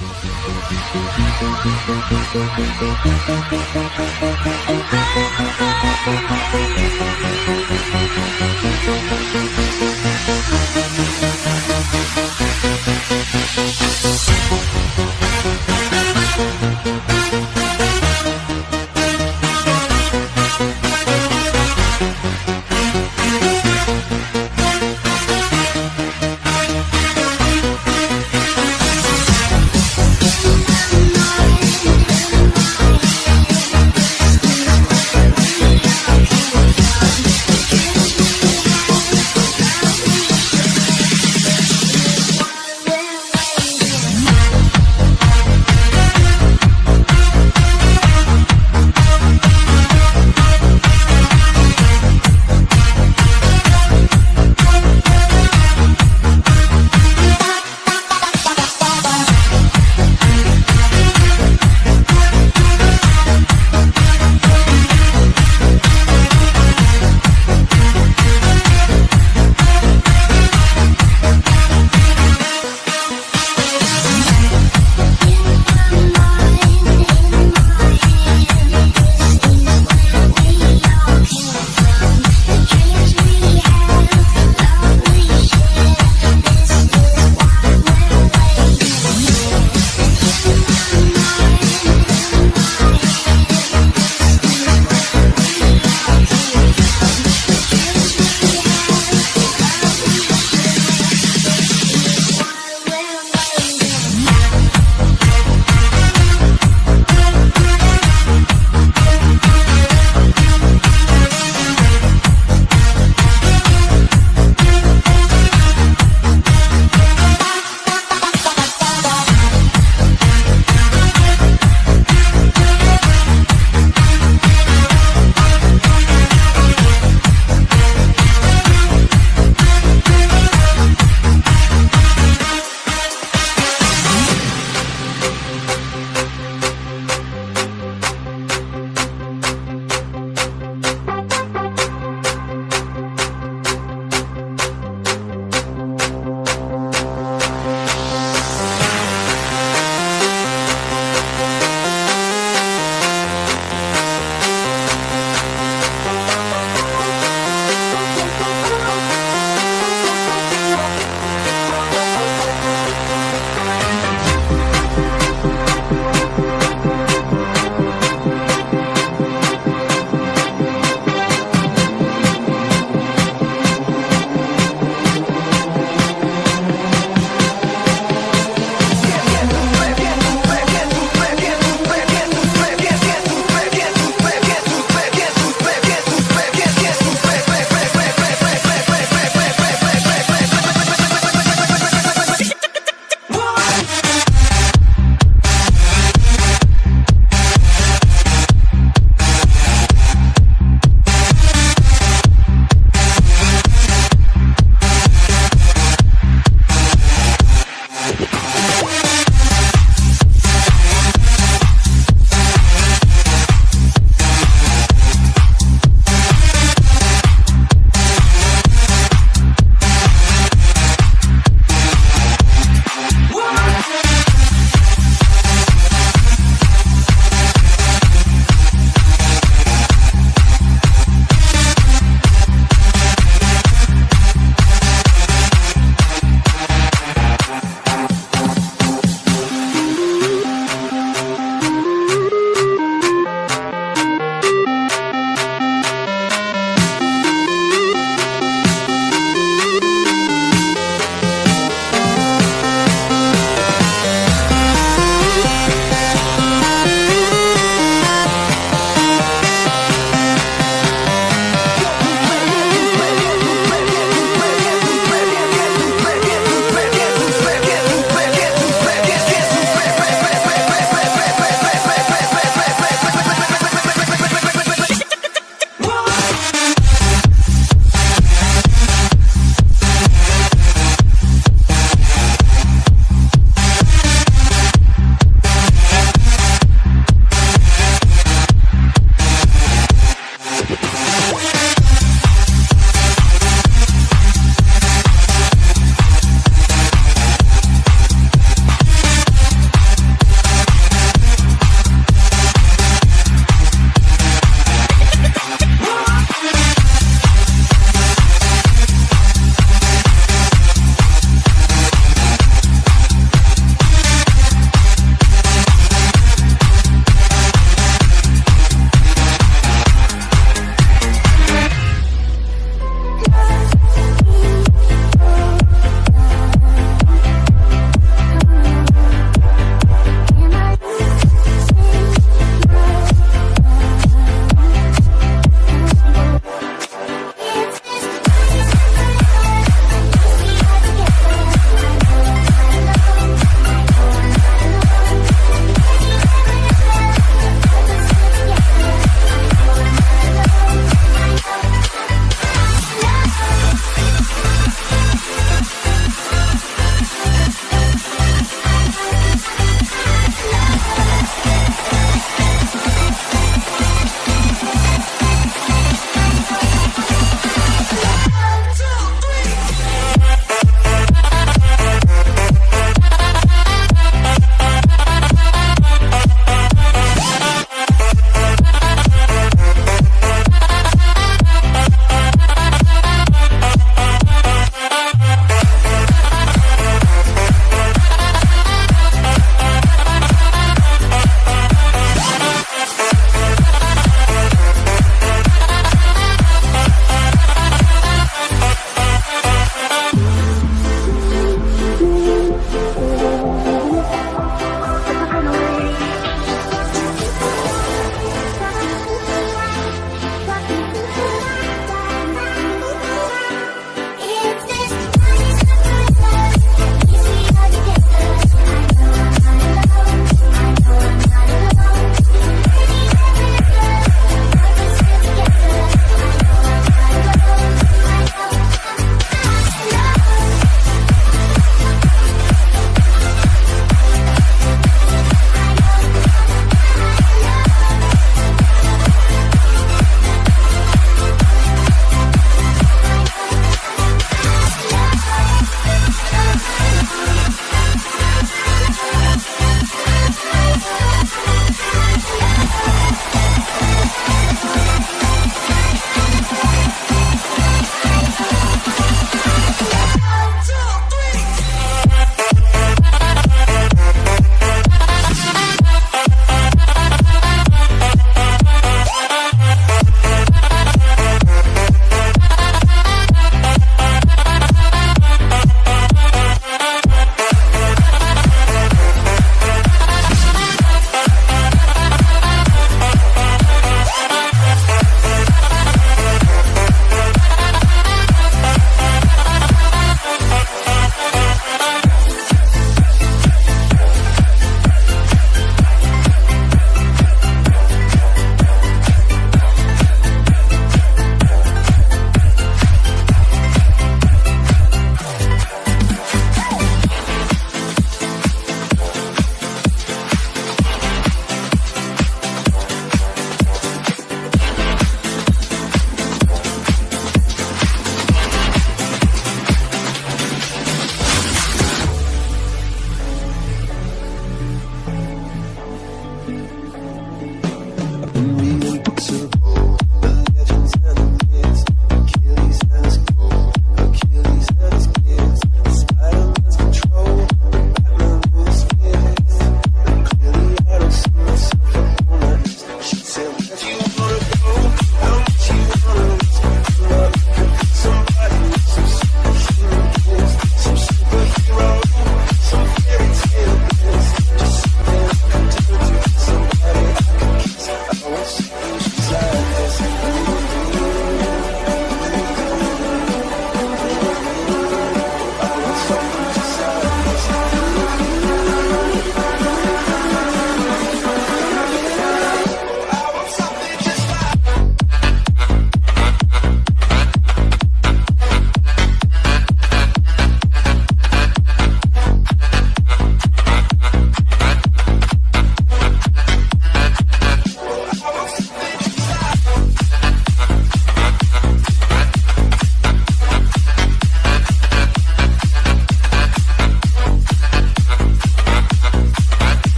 Thank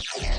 Yeah.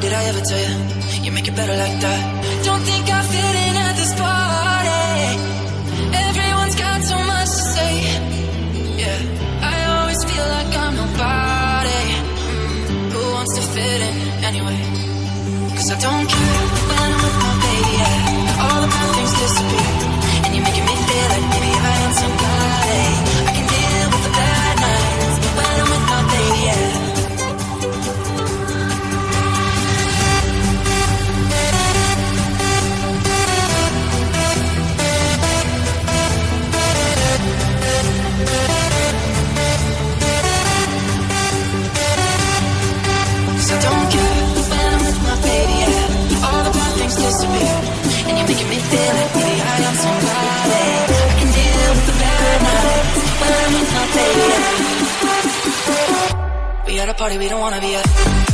did I ever tell you? You make it better like that. party we don't wanna be at.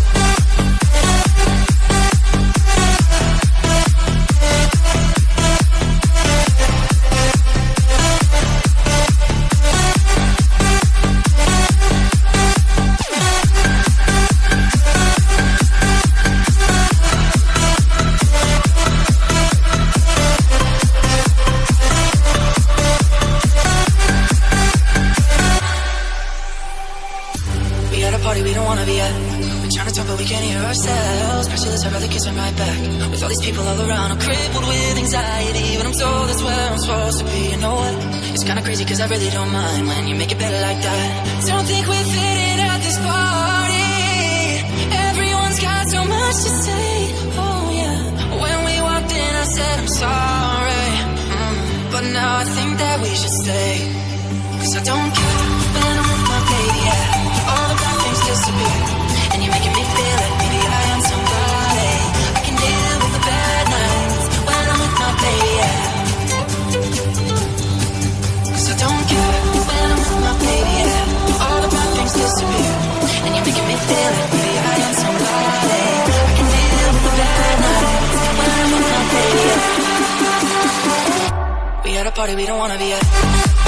party we don't wanna be at.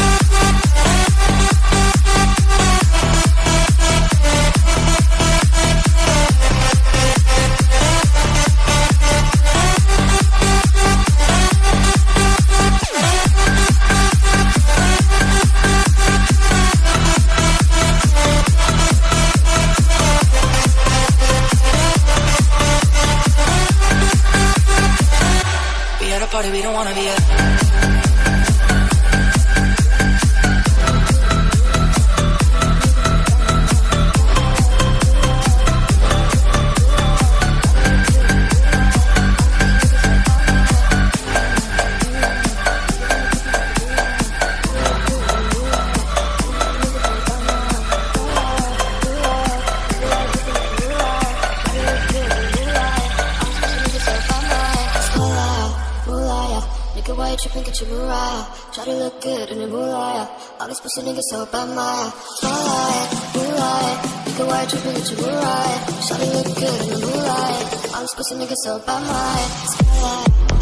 at why you and get your Mariah. Try to look good in the moonlight. All these pussy niggas so bad, my moonlight, moonlight. Look at why you and get your Mariah. Try to look good in the moonlight. All these pussy niggas so bad, my skylight.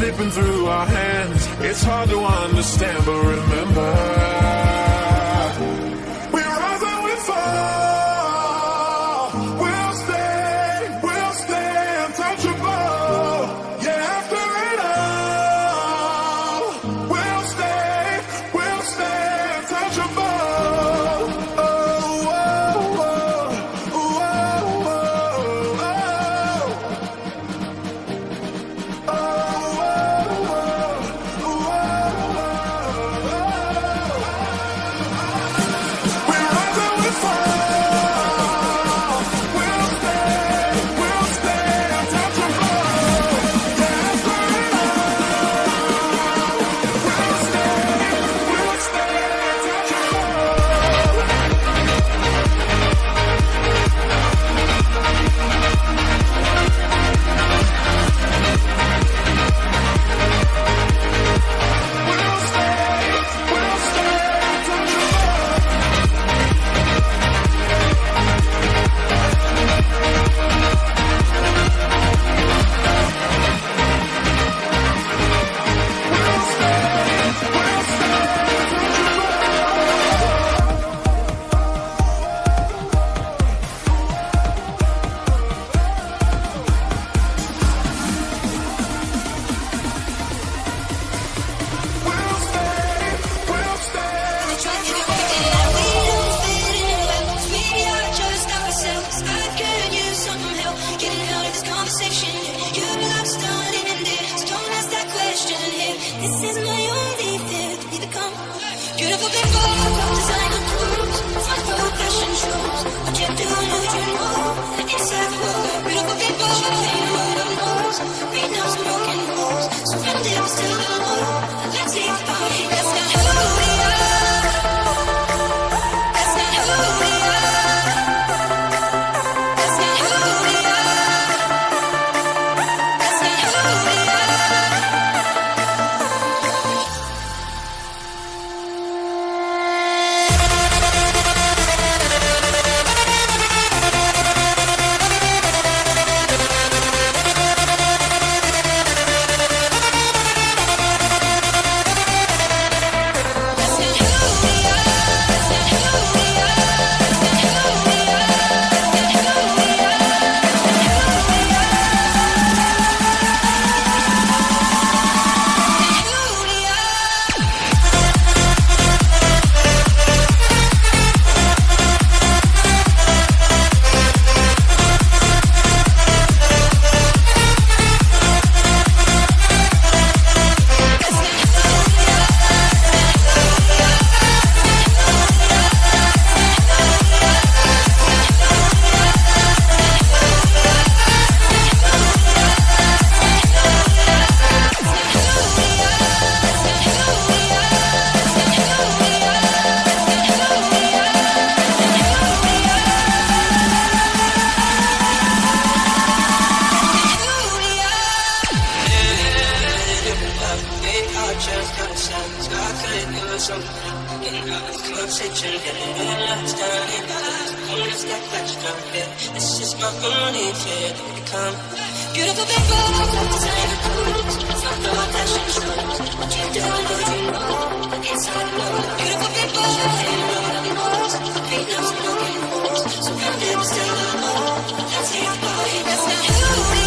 slipping through our hands. It's hard to understand, but remember. my only fear that we become beautiful people. Something that. What you do, you know. Inside, I know. Beautiful people. You know what it was. Freedom's looking for. Know.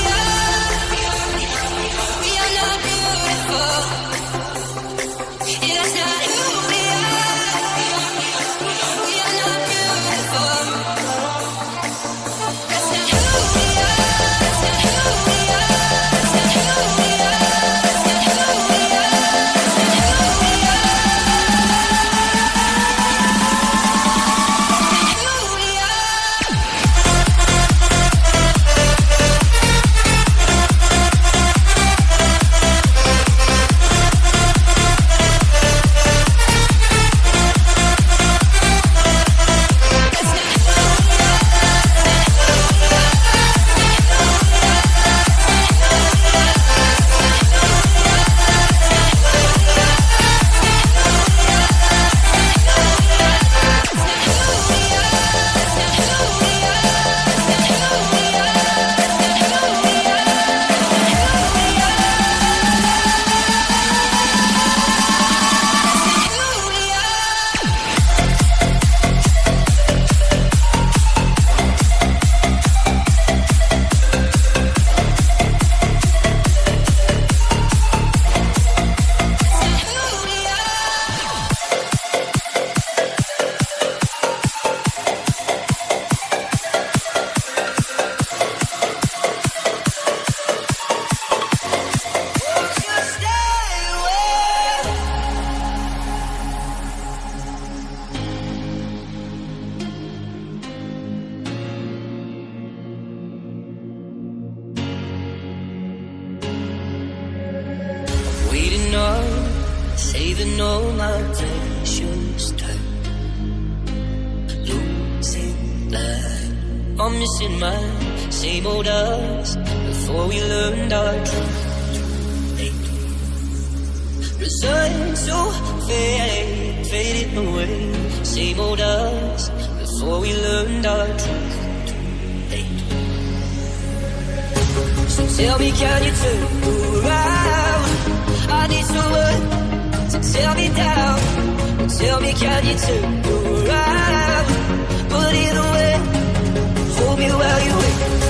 Tell me, can you turn around? I need someone to tell me down. Tell me, can you turn around? Put it away. Hold me while you wait.